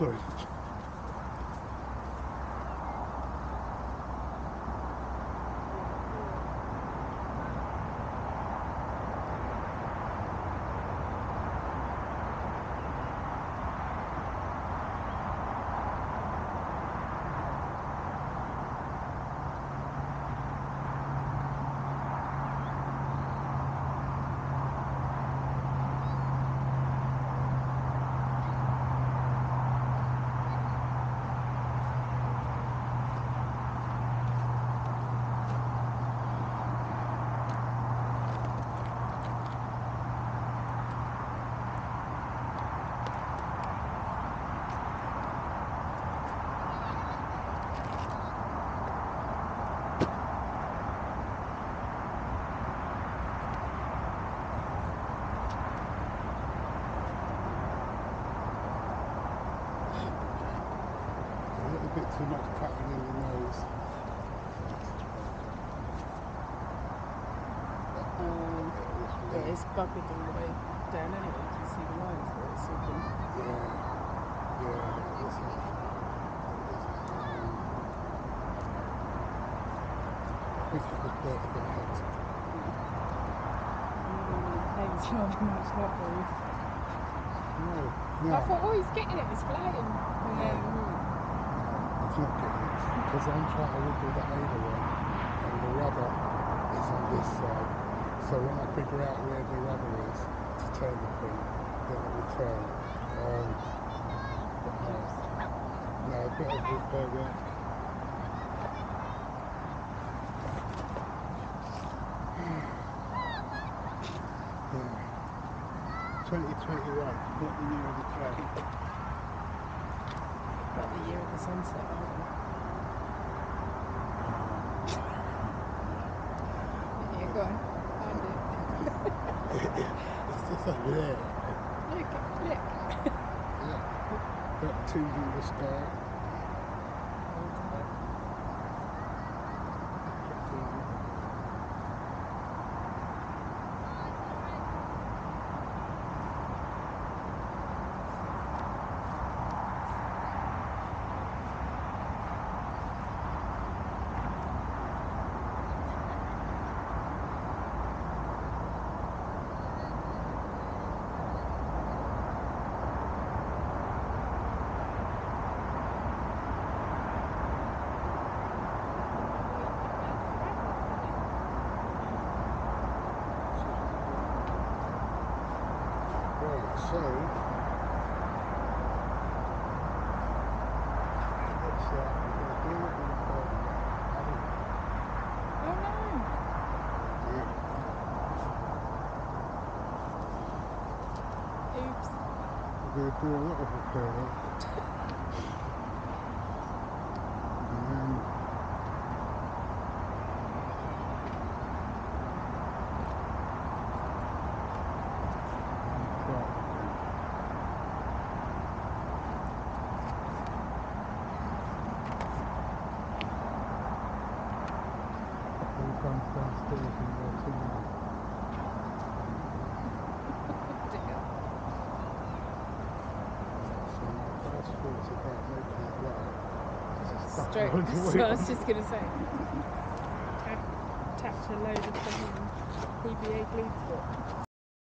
Sorry. A little bit too much cutting in the nose. Um, yeah, it's all the way down anyway. You can see the lines where it's all been. Yeah. Yeah. This is, um, I think it was there for the head. Hey, it's not, it's not very. No. I thought, oh, he's getting it, it's flying. Then, mm, It's not getting because I'm trying to wiggle the aileron and the rudder is on this side. So when I figure out where the rudder is to turn the thing, then it will turn. Um, but no, no, a bit of repair work. Yeah. 2021, not the year of the cow. About the year of the sunset. aren't we? Yeah, go on. Find it. It's just over there. Look, look. Yeah. That tube in the sky. Right, so looks like we're going to do it in about, I don't Oh no! Yeah, Oops. we're going to do a lot of repair work. And then start again. All comes downstairs in your team. So my first about making it to Straight. loads of I was just going to say. Tap, tapped a load of fucking PVA glue to it.